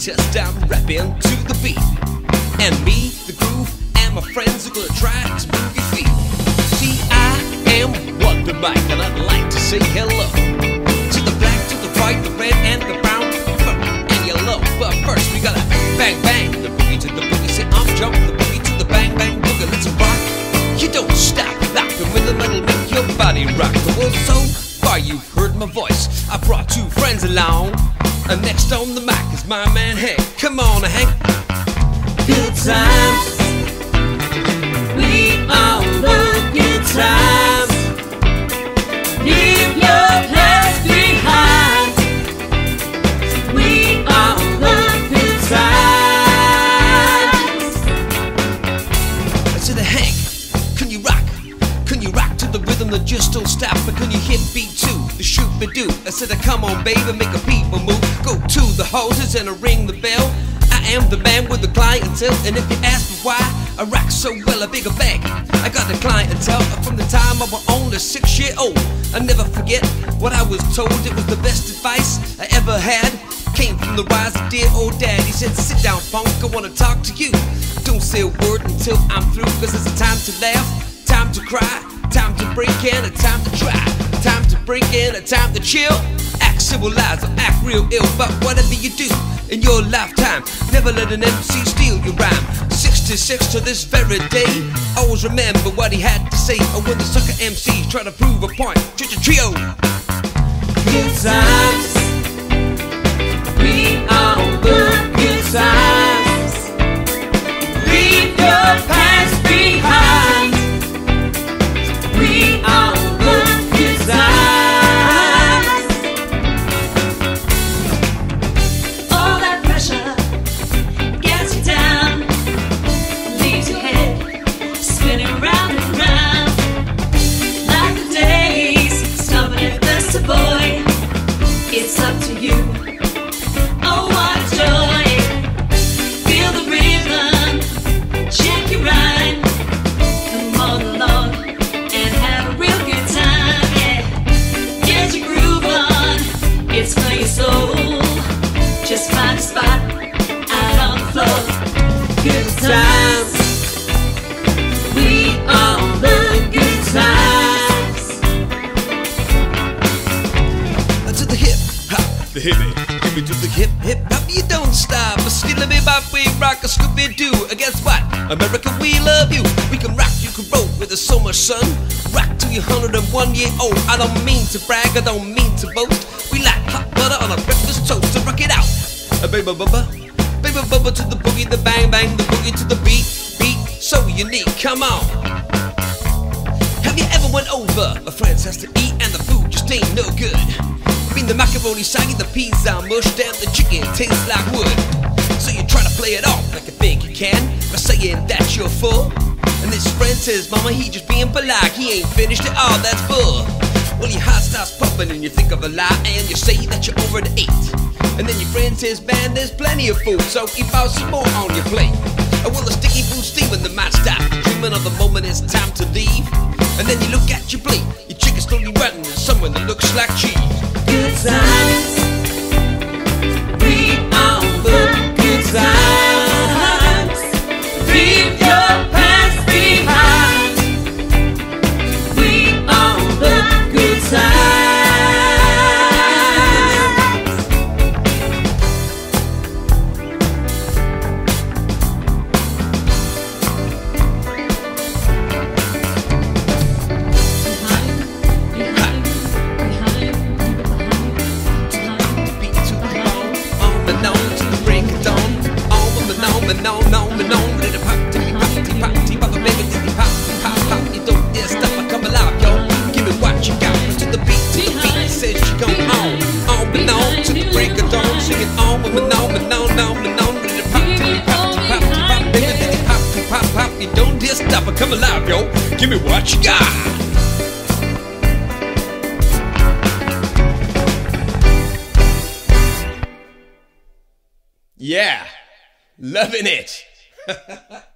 test, I'm rapping to the beat. And me, the groove, and my friends are gonna try to move your feet. See, I am Wonder Mike, and I'd like to say hello to the black, to the white, the red, and the brown, and yellow. But first, we gotta bang bang the boogie to the boogie. Say, I'm jumping the boogie to the bang bang boogie. Let's rock. You don't stop, the rhythm, it'll make your body rock. Well, so far you've heard my voice. I brought two friends along. And next on the mic is my man Hank. Come on, Hank. Good times. The shoot be do? I said, I come on, baby, make a people move. Go to the hoses and I ring the bell. I am the man with the clientele, and if you ask me why I rock so well, a bigger bag. I got the clientele from the time I was only six year old. I never forget what I was told. It was the best advice I ever had. Came from the wise dear old dad. He said, Sit down, punk, I wanna talk to you. Don't say a word until I'm through, cause it's a time to laugh, time to cry, time to break in, a time to try, time to break in, a time to chill. Act civilized or act real ill, but whatever you do in your lifetime, never let an MC steal your rhyme. 66 to this very day, always remember what he had to say. Or when the sucker MCs try to prove a point, trio. Good times. On. Your soul. Just find a spot out on the floor. Good times. We all love good times. to the hip hop, the hippie. Give me to the hip hip hop, you don't stop. A skilly bop, we rock a Scooby Doo. And guess what? America, we love you. We can rock, roll with so much sun. Rock till you're 101 year old. I don't mean to brag, I don't mean to boast. We like hot butter on a breakfast toast, so rock it out. A baby bubba, baby bubba to the boogie, the bang bang, the boogie to the beat, beat. So unique, come on. Have you ever went over My friend's has to eat and the food just ain't no good? I mean the macaroni soggy, the are mushed, and the chicken tastes like wood. So you try to play it off like you think you can by saying that you're full. And this friend says, Mama, he just being polite, he ain't finished it all, that's bull. Well, your heart starts pumping and you think of a lie and you say that you're over the eight. And then your friend says, Man, there's plenty of food, so keep out some more on your plate. Oh, well, the sticky food steaming, the might stop. Dreaming of the moment it's time to leave. And then you look at your plate, your chicken's slowly running in somewhere that looks like cheese. Good times. Come alive, yo. Give me what you got. Yeah, loving it.